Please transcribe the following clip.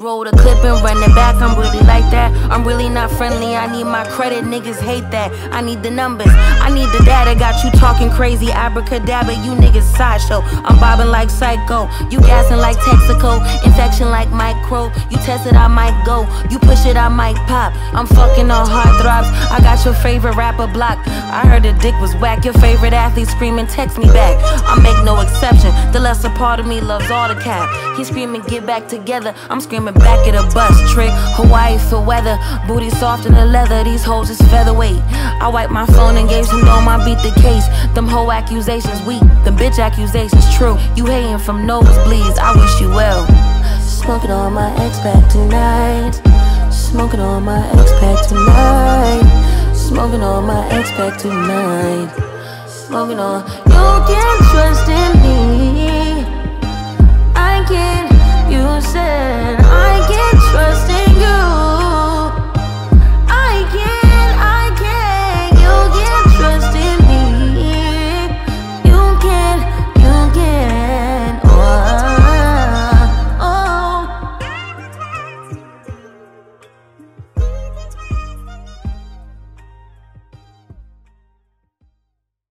Roll the clip and run it back, I'm really like that. I'm really not friendly, I need my credit, niggas hate that. I need the numbers, I need the data. Got you talking crazy, abracadabra, you niggas sideshow. I'm bobbing like psycho, you gassing like Texaco. Infection like micro, you test it, I might go. You push it, I might pop. I'm fucking on heart throbs. I got your favorite rapper blocked. I heard the dick was whack, your favorite athlete screaming, text me back. I make no exception, the a part of me loves all the cap. He screaming, get back together, I'm screaming back at a bus trick. Hawaii for weather, booty soft in the leather. These hoes is featherweight. I wiped my phone and gave some dome. I beat the case. Them whole accusations weak, them bitch accusations true. You hating from nosebleeds. I wish you well. Smoking on my ex pack tonight. Smoking on my ex pack tonight. Smoking on my ex pack tonight. Smoking on. You can trust